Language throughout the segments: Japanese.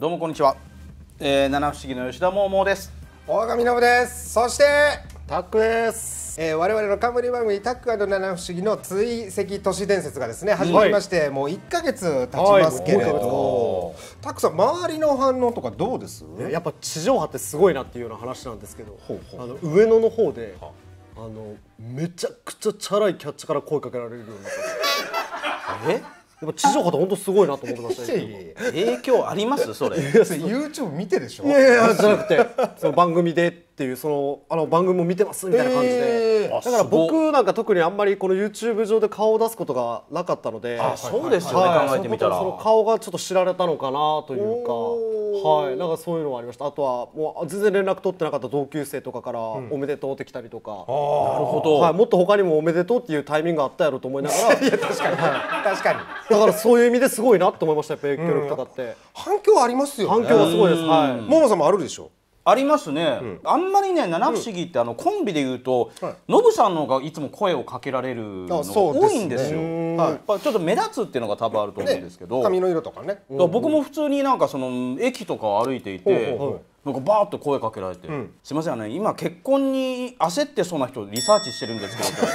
どうもこんにちは、えー、七不思議の吉田桃です。大神信です。そしてタックです。えー、我々の冠番組「タック七不思議」の追跡都市伝説がですね始まりまして、もう1か月経ちますけれど、タックさん周りの反応とかどうです？やっぱ地上波ってすごいなっていうような話なんですけど、あの上野の方で、あ。のめちゃくちゃチャラいキャッチから声かけられるようになった。ん ですよ。えやっぱ地上波って本当すごいなと思ってましたね。影響あります？それ YouTube 見てでしょ。いやいやじゃなくて。その番組でっていうそのあの番組も見てますみたいな感じで、えー。だから僕なんか特にあんまりこの YouTube 上で顔を出すことがなかったので、あそうですよね、はい。考えてみたら。その顔がちょっと知られたのかなというか。おはい。なんかそういうのはありました。あとはもう全然連絡取ってなかった同級生とかからおめでとうって来たりとか、なるほど、はい、もっと他にもおめでとうっていうタイミングがあったやろと思いながら。確かに。確かに。だからそういう意味ですごいなと思いましたやっぱり影響力とかって、反響ありますよね。反響がすごいです、はい。ももさんもあるでしょ？ありますね、あんまりね七不思議ってあのコンビで言うと、はい。ノブさんの方がいつも声をかけられるの多いんですよ。はい。ちょっと目立つっていうのが多分あると思うんですけど、髪の色とかね。だから僕も普通になんかその駅とかを歩いていて、ほうほなんかバーッと声かけられて「すいませんね今結婚に焦ってそうな人リサーチしてるんですけど」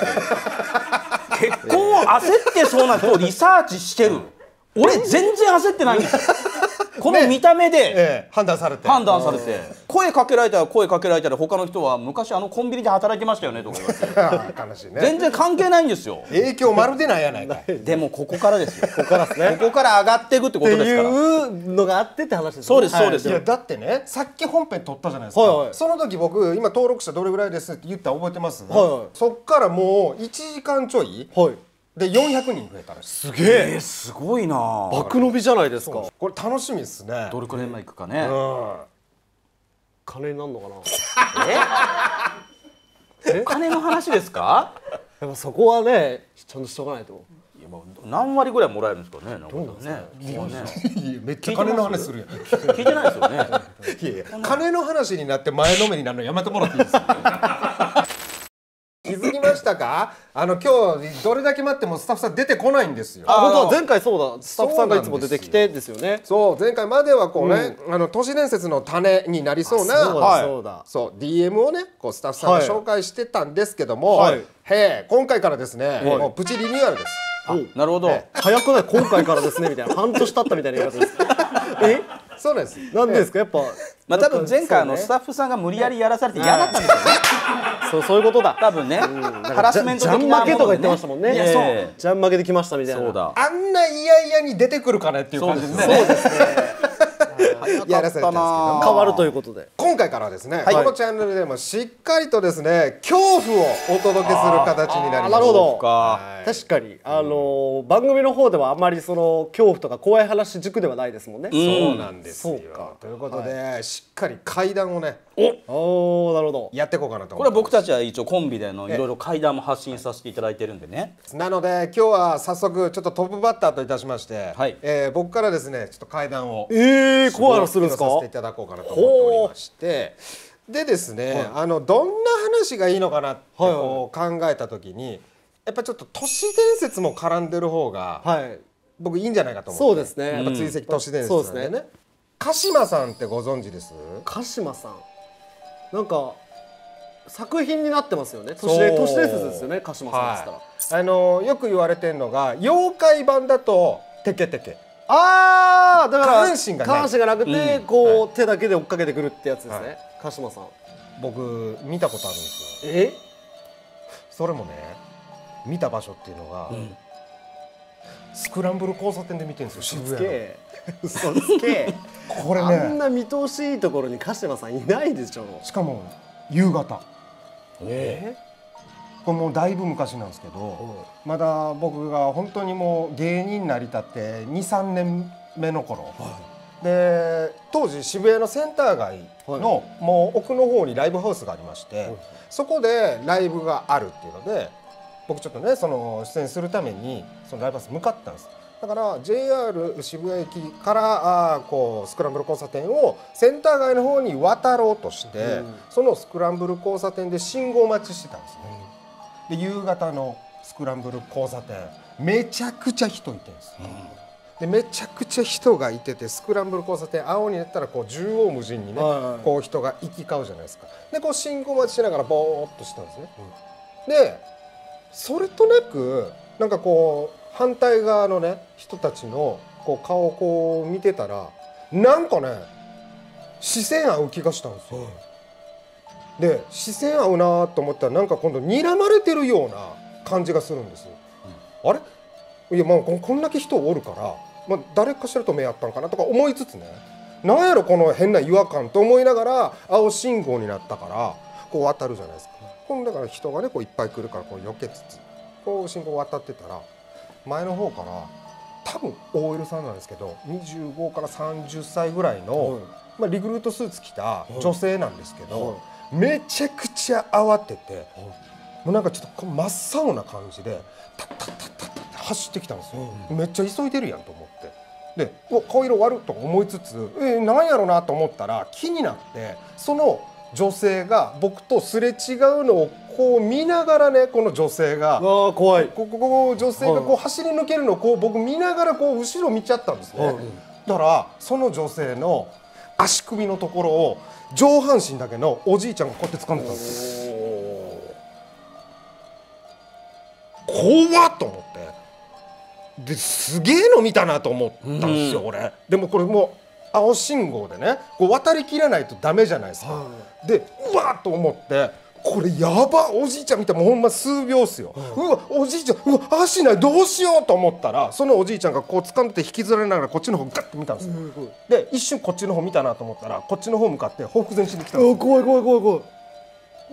結婚を焦ってそうな人をリサーチしてる。俺全然焦ってないんですよこの見た目でええ判断されて。判断されて。声かけられたら声かけられたら他の人は昔あのコンビニで働いてましたよねとか言われて。あ ー悲しいね。全然関係ないんですよ。影響まるでないやないか。いでもここからですよ。ここからですね。こから上がっていくってこってとですから。いうのがあってって話ですね。そうですそうです。いやだってねさっき本編撮ったじゃないですか、はいはい。その時僕今登録者どれぐらいですって言ったの覚えてます、はいはい。そっからもう1時間ちょいはいで400人増えたらすげえ。ー、えすごいな。あ爆伸びじゃないですか。これ楽しみですね。どれくらい前行くかね、うん。金になるのかな。お金の話ですか？やっぱそこはねちゃんとしとかないと。いやもう何割ぐらいもらえるんですかねなんかね。ね。めっちゃ金の話するやん。聞いてないですよね。いやいや金の話になって前のめりになるのやめてもらっていいですか？ましたか？あの今日どれだけ待ってもスタッフさん出てこないんですよ。あ本当前回そうだ。スタッフさんがいつも出てきてですよ。ね。そう前回まではこうね、あの都市伝説の種になりそうなそうだはいそうだ。そう DM をねこうスタッフさんがはい。紹介してたんですけども、はい。へえ今回からですね、もうプチリニューアルです。なるほど、早くない？今回からですねみたいな。半年経ったみたいな言い方です。え？そうなんです。なんでですか？やっぱまあ多分前回あのスタッフさんが無理やりやらされて嫌だったんですよねそうそういうことだ。多分ね。ハラスメントジャン負けとか言ってましたもんね。ジャン負けできましたみたいな。そうだ。あんな嫌々に出てくるかねっていう感じですね。そうです やらされてたんですけども。変わるということで。今回からはですね、はい。このチャンネルでもしっかりとですね恐怖をお届けする形になります。なるほど。か。はい。確かに。あのー番組の方ではあんまりその恐怖とか怖い話軸ではないですもんね。そうなんですよ。そうか。ということで、しっかり階段をねおおなるほど。やっていこうかなとこれは思って僕たちは一応コンビでのいろいろ会談も発信させていただいてるんでね。なので今日は早速ちょっとトップバッターといたしまして、はい。えー僕からですねちょっと階段を。えー、怖い話するんですかさせていただこうかなと思っておりまして。でですね、あのどんな話がいいのかなって考えた時にやっぱちょっと都市伝説も絡んでる方がはい。僕いいんじゃないかと思って。そうですね。やっぱ追跡都市伝説なんでね,、そうです鹿島さんってご存知です？鹿島さん。なんか作品になってますよね。都市都市伝説ですよね鹿島さんって言ったら、あのよく言われてるのが妖怪版だとテケテケああだから下半身が下半身がなくて、うん。こう、手だけで追っかけてくるってやつですね、はい。鹿島さん。僕見たことあるんですよ。え？それもね見た場所っていうのが、スクランブル交差点で見てるんですよ渋谷 嘘つけ。これあんねな見通しいいところに鹿島さんいないでしょ。しかも夕方。え？これもうだいぶ昔なんですけどまだ僕が本当にもう芸人になりたって23年目の頃、で当時渋谷のセンター街の、もう奥の方にライブハウスがありまして、そこでライブがあるっていうので僕ちょっとねその出演するためにそのライブハウス向かったんです。だから JR 渋谷駅からあーこうスクランブル交差点をセンター街の方に渡ろうとして、うん。そのスクランブル交差点で信号待ちしてたんですね、で夕方のスクランブル交差点めちゃくちゃ人いてるんです、でめちゃくちゃ人がいててスクランブル交差点青になったらこう縦横無尽にね、はいはいこう人が行き交うじゃないですか。でこう信号待ちしながらボーっとしたんですね、でそれとなくなんかこう反対側のね人たちのこう顔をこう見てたらなんかね視線合う気がしたんですよ、で視線合うなと思ったらなんか今度睨まれてるような感じがするんです、あれ？いやまあここんだけ人おるから、まあ、誰かしらと目合ったんかなとか思いつつね。なんやろこの変な違和感と思いながら青信号になったからこう渡るじゃないですか。このだから人がねこういっぱい来るからこう避けつつこう信号渡ってたら前の方から多分 OL さんなんですけど25から30歳ぐらいの、はいまあ、リクルートスーツ着た女性なんですけど、めちゃくちゃ慌てて、もうなんかちょっと真っ青な感じでタッタッタッタッタッって走ってきたんですよ、めっちゃ急いでるやんと思ってでうわ顔色悪っと思いつつえー、なんやろうなと思ったら気になってその女性が僕とすれ違うのをこう見ながらねこの女性が怖いこここ女性がこう走り抜けるのをこう僕見ながらこう後ろ見ちゃったんですね、はいだからその女性の足首のところを上半身だけのおじいちゃんがこうやって掴んでたんですよ。怖っと思って。ですげえの見たなと思ったんですよ、俺。でもこれもう青信号でねこう渡りきらないとダメじゃないですか、でうわっと思ってこれやばおじいちゃん見たらもうほんま数秒っすよ、うわおじいちゃんうわ足ないどうしようと思ったらそのおじいちゃんがこう掴んでて引きずられながらこっちの方ガッて見たんですよ、で一瞬こっちの方見たなと思ったらこっちの方向かってほふ前進できたんですよ。あ怖い怖い怖い怖い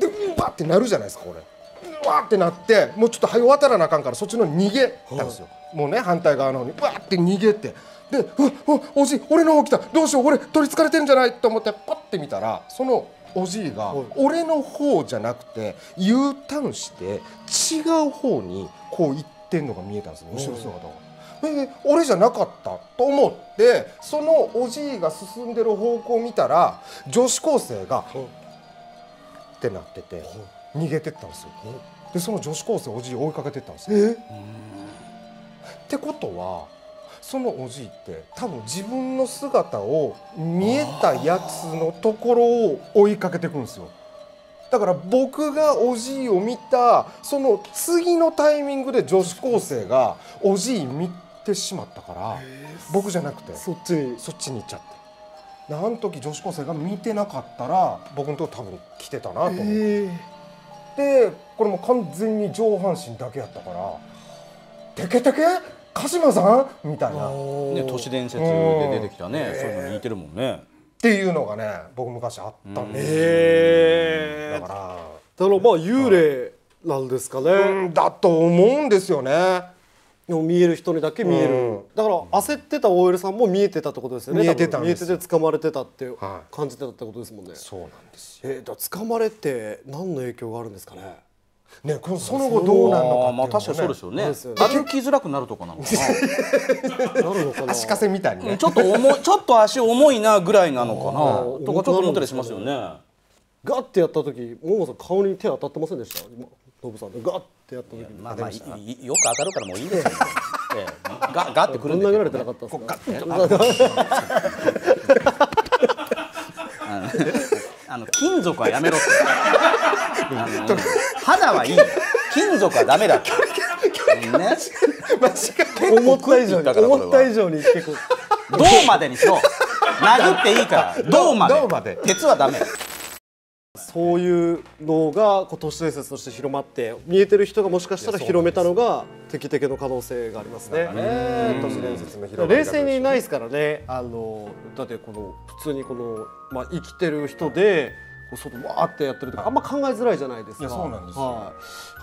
でうわってなるじゃないですかこれ。うわってなってもうちょっと早渡らなあかんからそっちの逃げたんですよ、もうね反対側の方に。うわって逃げて。でうわうわおじい俺の方来た。どうしよう俺取りつかれてるんじゃないと思ってパッて見たらそのおじいが俺の方じゃなくて U ターンして違う方にこう行ってんのが見えたんですよ後ろ姿が。え俺じゃなかったと思ってそのおじいが進んでる方向を見たら女子高生がってなってて逃げてったんですよ。でその女子高生おじい追いかけてったんですよ。ってことはそのおじいって多分自分の姿を見えたやつのところを追いかけていくんですよ。だから僕がおじいを見たその次のタイミングで女子高生がおじい見てしまったから僕じゃなくてそっち。にそっちに行っちゃって。であの時女子高生が見てなかったら僕のとこ多分来てたなと思って。えでこれも完全に上半身だけやったから「テケテケ鹿島さん?」みたいな。っね都市伝説で出てきたね、そういうのに似てるもんね。ていうのがね僕昔あったんですよ、えだから。だからまあ幽霊なんですかね、うんだと思うんですよね。でも見える人にだけ見える、うん。だから焦ってた OL さんも見えてたってことですよね。見えてたん多分です見えてて掴まれてたっては感じてたってことですもんね、そうなんですよ。えー、だ掴まれて何の影響があるんですかねねこのその後どうなるのかあーまあ確かにそうですよね。歩きづらくなるとかなのかな。なるのかな足かせみたいにねちょっと重いちょっと足重いなぐらいなのかなとかちょっと思ったりしますよね。ガッてやった時ももさん顔に手当たってませんでした？今ノブさんでガッてやった時にまあまあよく当たるからもういいですよ。ええガガってくるんで殴られてなかったですか？あの金属はやめろって。肌はいい。金属はダメだって。ね。思った以上にだからこれは思った以上に結構銅までにしろ。殴っていいから銅まで。銅まで鉄はダメ。そういうのがこう都市伝説として広まって見えてる人がもしかしたら広めたのが敵敵の可能性がありますね。ね都市伝説の広まり冷方静にないですからねあのだってこの普通にこの、まあ、生きてる人でこう外わーってやってるとかあんま考えづらいじゃないですか。いやそうなんですよ。は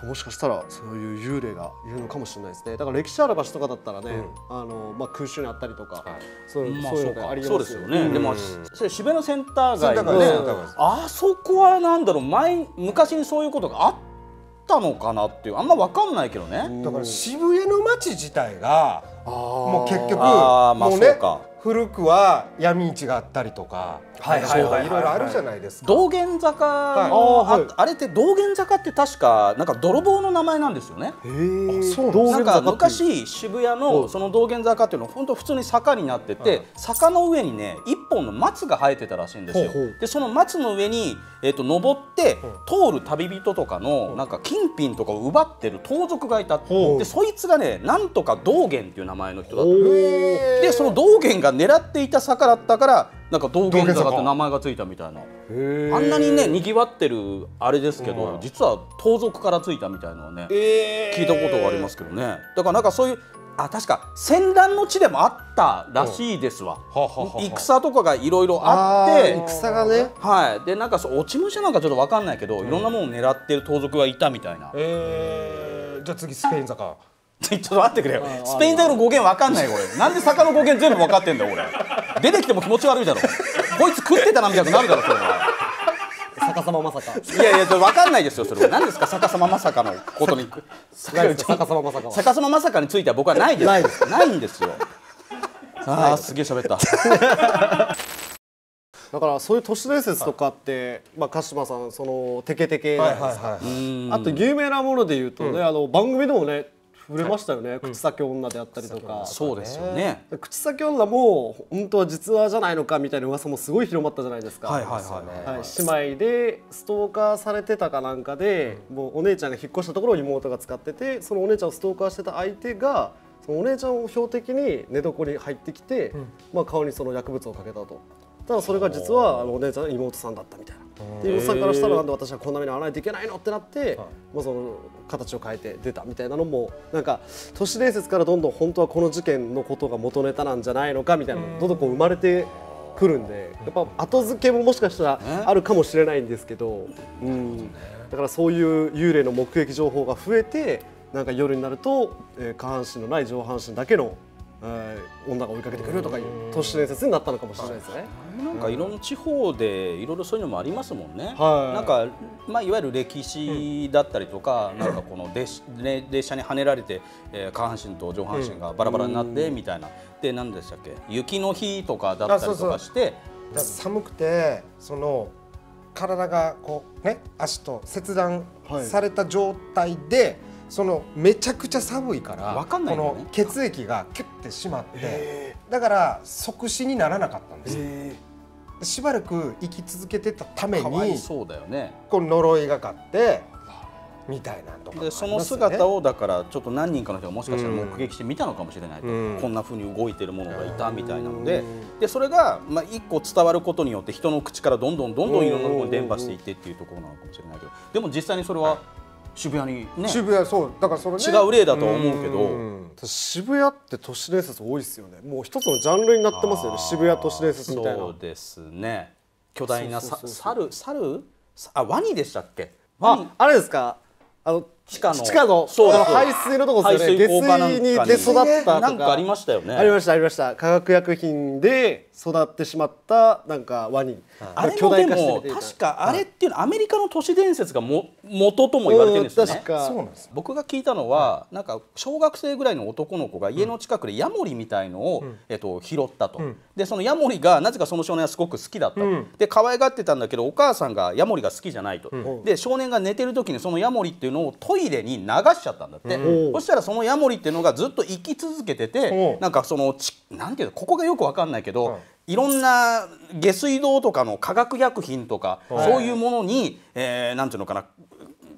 い、もしかしたらそういう幽霊がいるのかもしれないですね。だから歴史ある場所とかだったらね、あのまあ、空襲にあったりとか、そういそういうのがありますそうですよね。でもそれ渋谷のセンター街。センター街でセンター街です。あそこはなんだろう前昔にそういうことがあったのかなっていうあんま分かんないけどね。だから渋谷の街自体がもう結局あーまあもうね古くは闇市があったりとか、はいはいはいはい。いろいろあるじゃないですか。道玄坂の、はい。ああれって道玄坂って確かなんか泥棒の名前なんですよね。へえそうなん道なんか昔渋谷のその道玄坂っていうのは本当普通に坂になってて、坂の上にね一本の松が生えてたらしいんですよ。ほうほう。でその松の上に、えー、と登って、通る旅人とかのなんか金品とかを奪ってる盗賊がいたでそいつがねなんとか道玄っていう名前の人だったでその道玄が狙っていた坂だったからなんか道玄坂坂って名前がついたみたいな。あんなにねにぎわってるあれですけど、うん。実は盗賊からついたみたいなのはね、えー。聞いたことがありますけどね。だからなんかそういうあ確か戦乱の地でもあったらしいですわ、はははは戦とかがいろいろあって。戦がね。はい。でなんかそう落ち武者なんかちょっと分かんないけど、いろんなものを狙ってる盗賊がいたみたいな、えー、じゃあ次スペイン坂。ちょっと待ってくれよ。スペイン語の語源分かんないよ俺なんで坂の語源全部分かってんだよ俺。出てきても気持ち悪いだろ。こいつ食ってたなみたいになるだろそれは。逆さままさか。いやいやちょっと分かんないですよそれは。何ですか逆さままさかのことに。逆さままさかは。逆さままさかについては僕はないです。ないです。ないんですよ。あーす。げえ喋った。だからそういう都市伝説とかって、まあ、鹿島さんそのテケテケじゃないですか、い。あと有名なもので言うとね、あの番組でもね触れましたよね、口先女であったりとか、そうですよね。口先女も本当は実話じゃないのかみたいな噂もすごい広まったじゃないですか。はいはいはいはい、姉妹でストーカーされてたかなんかで、もうお姉ちゃんが引っ越したところを妹が使っててそのお姉ちゃんをストーカーしてた相手がそのお姉ちゃんを標的に寝床に入ってきて、まあ、顔にその薬物をかけたと。ただそれが実はあのお姉ちゃんの妹さんだったみたいな。で妹さんからしたらなんで私はこんな目に遭わないといけないのってなって、まあ、その形を変えて出たみたいなのもなんか都市伝説からどんどん本当はこの事件のことが元ネタなんじゃないのかみたいなどんどんこう生まれてくるんでやっぱ後付けももしかしたらあるかもしれないんですけど、うん、だからそういう幽霊の目撃情報が増えてなんか夜になると、えー下半身のない上半身だけの、えー女が追いかけてくるとかいう都市伝説になったのかもしれないですね。なんかいろんな地方でいろいろそういうのもありますもんね。はいなんかまあいわゆる歴史だったりとか、なんかこの列ね列車にはねられて、えー下半身と上半身がバラバラになってみたいな。で何でしたっけ？雪の日とかだったりとかして、だから寒くてその体がこうね足と切断はいされた状態で、そのめちゃくちゃ寒いからこの血液がキュッてしまってだから即死にならなかったんです。しばらく生き続けてたためかわいにそうだよね。この呪いがかってみたいなとかね、その姿をだからちょっと何人かの人がもしかしたら目撃して見たのかもしれないと、うん。こんな風に動いてるものがいたみたいなので。でそれがまあ一個伝わることによって人の口からどんどんどんどんいろんなところに伝播していってっていうところなのかもしれないけど。でも実際にそれは渋谷にね。渋谷そう。だからそれ、ね、違う例だとは思うけど。ん。渋谷って都市伝説多いですよね。もう一つのジャンルになってますよね。渋谷都市伝説みたいな。そうですね。巨大な猿猿？さあワニでしたっけ？ワニ。ああれですか？あの地下の。地下のそう排水のとこですよね。下水に。出育ったとか。なんかありましたよね。ありましたありました。化学薬品で育ってしまったなんかワニ。あれもでも確かあれっていうのはアメリカの都市伝説がも元とも言われてるんですよね。僕が聞いたのは、なんか小学生ぐらいの男の子が家の近くでヤモリみたいのを、えっと、拾ったと、でそのヤモリがなぜかその少年はすごく好きだった。と、で可愛がってたんだけどお母さんがヤモリが好きじゃないと、で少年が寝てる時にそのヤモリっていうのをトイレに流しちゃったんだって、そしたらそのヤモリっていうのがずっと生き続けてて、うん。なんかそのちなんていうのここがよくわかんないけど、いろんな下水道とかの化学薬品とか、そういうものに、えーなんていうのかな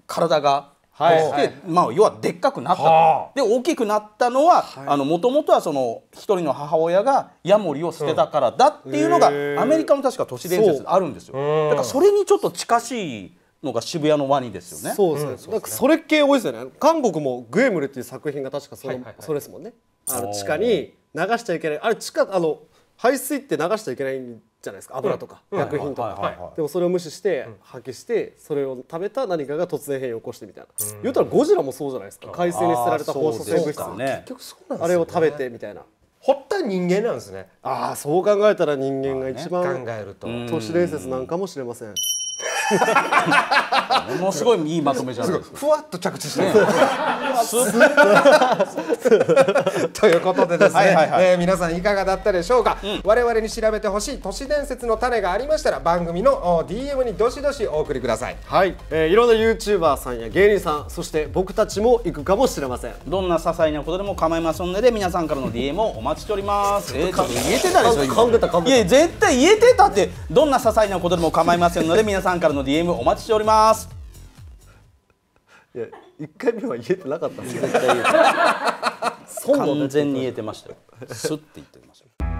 体がはい。で、はいまあ、要はでっかくなったで大きくなったのはもともとはその一人の母親がヤモリを捨てたからだっていうのが、へー。アメリカの確か都市伝説あるんですよ。うん。だからそれにちょっと近しいのが渋谷のワニですよね。そうですね、なんかそれ系多いですよね。韓国もグエムルっていう作品が確かその、はいはいはい。それですもんね。あの地下に流しちゃいけない。あれ地下あの排水って流しちゃいけないんじゃないですか。油とか、薬品とか、はいはいはいはい。でもそれを無視して破棄してそれを食べた何かが突然変異を起こしてみたいな、言うたらゴジラもそうじゃないですか。海水に捨てられた放射性物質。結局そうなんですよ、ね、あれを食べてみたいな掘った人間なんですね。ああそう考えたら人間が一考番えると、ん都市伝説なんかもしれません。ものすごいいいまとめじゃないですか。ふわっと着地して、スーとということでですね、はいはいはい。えー皆さんいかがだったでしょうか、我々に調べてほしい都市伝説の種がありましたら番組のお DM にどしどしお送りください。はい、えー、いろんな YouTuber さんや芸人さんそして僕たちも行くかもしれません。どんな些細なことでも構いませんので皆さんからの DM をお待ちしております。えー、ちょっと言えてたでしょ今。噛んでた噛んでた。いや絶対言えてたって。どんな些細なことでも構いませんので皆さんからの DM お待ちしております。いや1回目は言えてなかったんですよ絶対言えてた損の完全に言えてましたよ。スッて言ってましたよ。